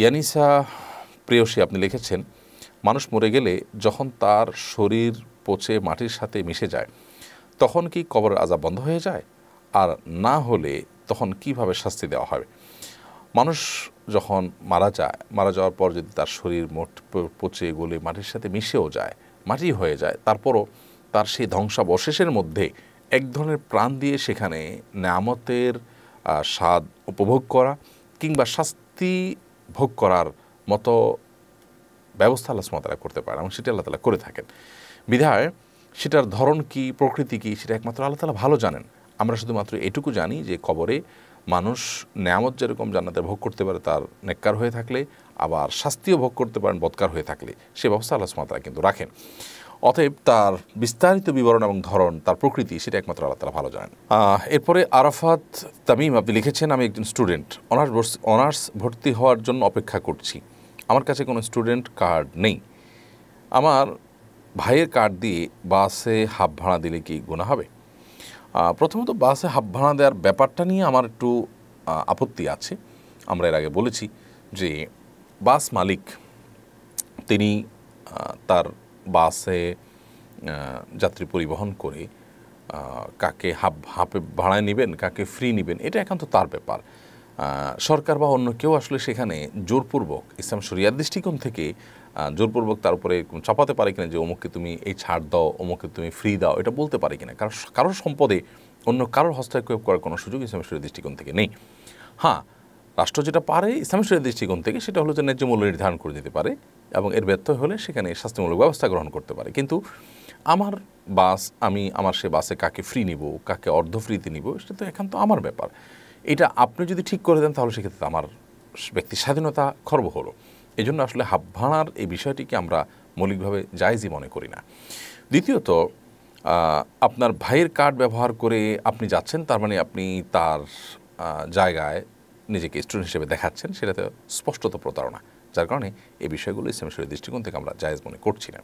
ইয়ানিসা প্রেয়সী আপনি লিখেছেন, মানুষ মরে গেলে যখন তার শরীর পচে মাটির সাথে মিশে যায়, তখন কি কবরের আজাব বন্ধ হয়ে যায়? আর না হলে তখন কীভাবে শাস্তি দেওয়া হবে? মানুষ যখন মারা যায়, মারা যাওয়ার পর যদি তার শরীর মোট পচে, গলে, মাটির সাথে মিশেও যায়, মাটি হয়ে যায়, তারপরও তার সেই ধ্বংসাবশেষের মধ্যে এক ধরনের প্রাণ দিয়ে সেখানে নামতের স্বাদ উপভোগ করা কিংবা শাস্তি ভোগ করার মতো ব্যবস্থা আল্লাহ তালা করতে পারেন এবং সেটি আল্লাহ তালা করে থাকেন। বিধায় সেটার ধরন কি, প্রকৃতি কি, সেটা একমাত্র আল্লাহ তালা ভালো জানেন। আমরা শুধুমাত্র এটুকু জানি যে কবরে মানুষ নেয়ামত যেরকম জান্নাতে ভোগ করতে পারে তার নেককার হয়ে থাকলে, আবার শাস্তিও ভোগ করতে পারেন, বৎকার হয়ে থাকলে। সে ব্যবস্থা আল্লাহ সুমাতারা কিন্তু রাখেন। অতএব তার বিস্তারিত বিবরণ এবং ধরন, তার প্রকৃতি, সেটা একমাত্র আল্লাহ তালা ভালো জানেন। এরপরে আরাফাত তামিম, আপনি লিখেছেন, আমি একজন স্টুডেন্ট অনার্স অনার্স ভর্তি হওয়ার জন্য অপেক্ষা করছি। আমার কাছে কোনো স্টুডেন্ট কার্ড নেই। আমার ভাইয়ের কার্ড দিয়ে বাসে হাফ ভাড়া দিলে কি গুণা হবে? প্রথমত বাসে হাফ ভাড়া দেওয়ার ব্যাপারটা নিয়ে আমার একটু আপত্তি আছে। আমরা এর আগে বলেছি যে বাস মালিক, তিনি তার বাসে যাত্রী পরিবহন করে কাকে হাফ, হাফে ভাড়ায় নেবেন, কাকে ফ্রি নেবেন, এটা একান্ত তার ব্যাপার। সরকার বা অন্য কেউ আসলে সেখানে জোরপূর্বক ইসলাম শরিয়ার দৃষ্টিকোণ থেকে জোরপূর্বক তার উপরে চাপাতে পারে কিনা যে অমুককে তুমি এই ছাড় দাও, অমুককে তুমি ফ্রি দাও, এটা বলতে পারে কিনা। কারণ কারোর সম্পদে অন্য কারোর হস্তক্ষেপ করার কোনো সুযোগ ইসলাম শরিয়ার দৃষ্টিকোণ থেকে নেই। হ্যাঁ রাষ্ট্র যেটা পারে ইসলামী শরীরের দৃষ্টিকোণ থেকে সেটা হলো যে ন্যায্য মূল্য নির্ধারণ করে দিতে পারে। এবং এর ব্যর্থ হলে সেখানে শাস্তিমূলক ব্যবস্থা গ্রহণ করতে পারে। কিন্তু আমার বাস, আমি আমার সে বাসে কাকে ফ্রি নিব, কাকে অর্ধ ফ্রিতে নিব, সেটা তো এখন তো আমার ব্যাপার। এটা আপনি যদি ঠিক করে দেন, তাহলে সেক্ষেত্রে আমার ব্যক্তি স্বাধীনতা খর্ব হলো। এই জন্য আসলে হাব ভাড়ার এই বিষয়টিকে আমরা মৌলিকভাবে জায়জই মনে করি না। দ্বিতীয়ত আপনার ভাইয়ের কার্ড ব্যবহার করে আপনি যাচ্ছেন, তার মানে আপনি তার জায়গায় নিজেকে স্টুডেন্ট হিসেবে দেখাচ্ছেন, সেটাতে স্পষ্টত প্রতারণা। যার কারণে এই বিষয়গুলো ইসলাম শরীর দৃষ্টিকোণ থেকে আমরা জায়েজ মনে করছি না।